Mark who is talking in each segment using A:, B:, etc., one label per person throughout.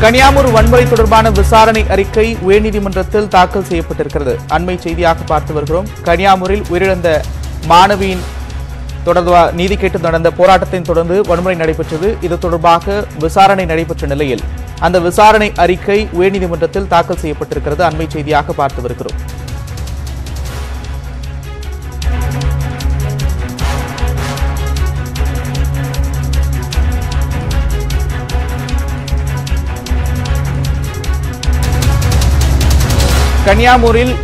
A: கனியாமூர் வன்முறை தொடர்பான விசாரணை அறிக்கை உயர்நீதிமன்றத்தில் தாக்கல் செய்யப்பட்டிருக்கிறது. அண்மை செய்தியாக பார்த்து வருகிறோம். கனியாமூரில் உயிரிழந்த மாணவியின் தொடர்பா நீதி கேட்டு நடந்த போராட்டத்தின் தொடர்ந்து வன்முறை நடைபெற்றது. இது தொடர்பாக விசாரணை நடைபெற்ற நிலையில் அந்த விசாரணை அறிக்கை உயர்நீதிமன்றத்தில் தாக்கல் செய்யப்பட்டிருக்கிறது. அண்மை செய்தியாக பார்த்து வருகிறோம். கன்னியாகுமரியில்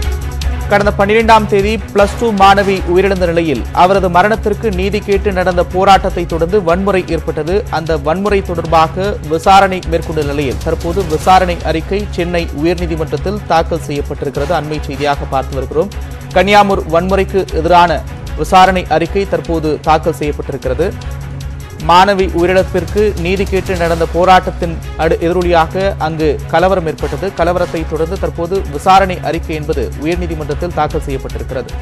A: கடந்த பன்னிரெண்டாம் தேதி பிளஸ் டூ மாணவி உயிரிழந்த நிலையில் அவரது மரணத்திற்கு நீதி கேட்டு நடந்த போராட்டத்தை தொடர்ந்து வன்முறை ஏற்பட்டது. அந்த வன்முறை தொடர்பாக விசாரணை மேற்கொண்ட நிலையில் தற்போது விசாரணை அறிக்கை சென்னை உயர்நீதிமன்றத்தில் தாக்கல் செய்யப்பட்டிருக்கிறது. அண்மை செய்தியாக பார்த்து வருகிறோம். கன்னியாமூர் வன்முறைக்கு எதிரான விசாரணை அறிக்கை தற்போது தாக்கல் செய்யப்பட்டிருக்கிறது. மாணவி உயிரிழப்பிற்கு நீதி கேட்டு நடந்த போராட்டத்தின் அடு எதிரொலியாக அங்கு கலவரம் ஏற்பட்டது. கலவரத்தை தொடர்ந்து தற்போது விசாரணை அறிக்கை என்பது உயர்நீதிமன்றத்தில் தாக்கல் செய்யப்பட்டிருக்கிறது.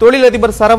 A: தொழிலதிபர் சரவ